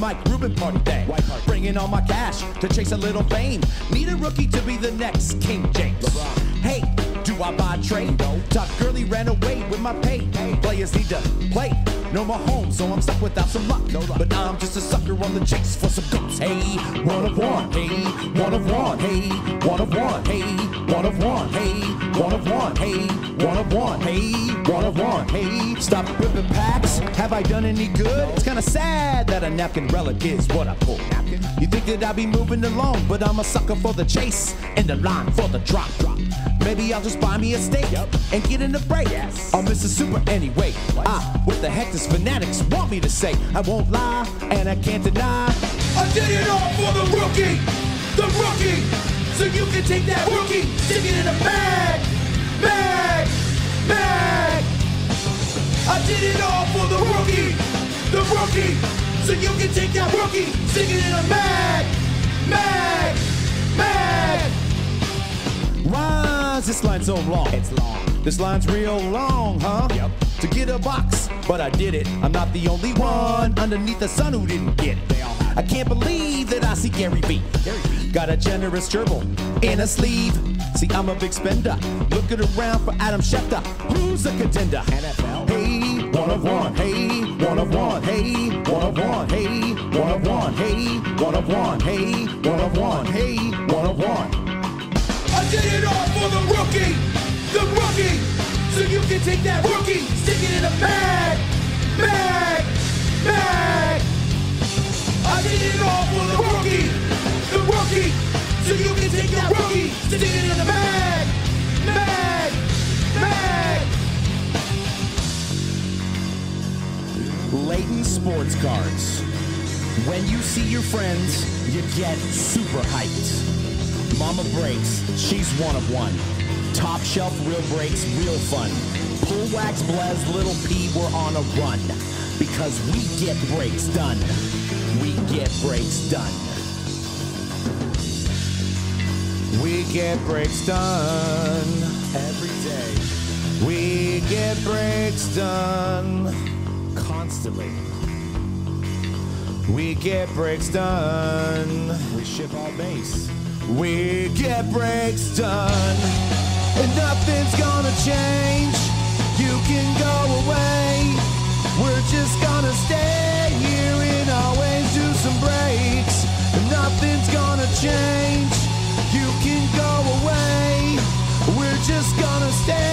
Mike Rubin party day. Party. Bringing all my cash to chase a little fame. Need a rookie to be the next King James. LeBron. Hey, do I buy trade? No. Todd Gurley ran away with my pay. Players need to play. No Mahomes, so I'm stuck without some luck. No luck. But I'm just a sucker on the chase for some guts. Hey, one of one. Hey, one of one. Hey, one of one. Hey, one of one. Hey, one of one. Hey, one of one. Hey, one of one. Hey, stop ripping packs. Have I done any good? It's kinda sad that a napkin relic is what I pull. Napkin? You think that I'll be moving along, but I'm a sucker for the chase and the line for the drop. drop. Maybe I'll just buy me a steak Yup. and get in the break. Yes. I'll miss a super anyway. What? Ah, what the heck does fanatics want me to say? I won't lie and I can't deny. I did it all for the rookie, the rookie. So you can take that rookie, stick it in a bag, bag. Take that rookie, stick it in a bag, bag, bag. Why's this line so long? It's long. This line's real long, huh? Yep. To get a box, but I did it. I'm not the only one underneath the sun who didn't get it. They all I can't believe that I see Gary Vee. Gary Vee. Got a generous gerbil in a sleeve. See, I'm a big spender. Looking around for Adam Schefter. Who's a contender? NFL. Hey, one of one. Hey, one of one. Hey, one of one. Hey, one of one. Hey, one of one. Hey, one of one. Hey, one of one. I did it all for the rookie, the rookie. So you can take that rookie, stick it in a bag, Layton Sports Cards. When you see your friends, you get super hyped. Mama Breaks, she's one of one. Top shelf real breaks, real fun. Pull wax Blez, little P, we're on a run. Because we get breaks done. We get breaks done. We get breaks done. Every day. We get breaks done. Constantly. We get breaks done. We ship all base. We get breaks done. And nothing's gonna change. You can go away. We're just gonna stay here and always do some breaks. And nothing's gonna change. You can go away. We're just gonna stay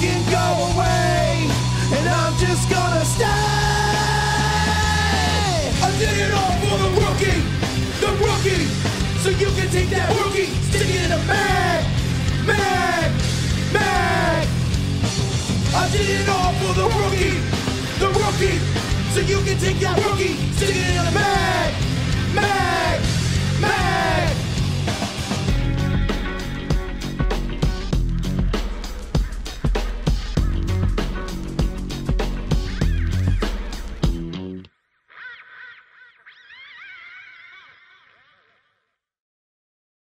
can go away, and I'm just gonna stay. I did it all for the rookie, the rookie. So you can take that rookie, stick it in a bag, bag, bag. I did it all for the rookie, the rookie. So you can take that rookie, stick it in a bag.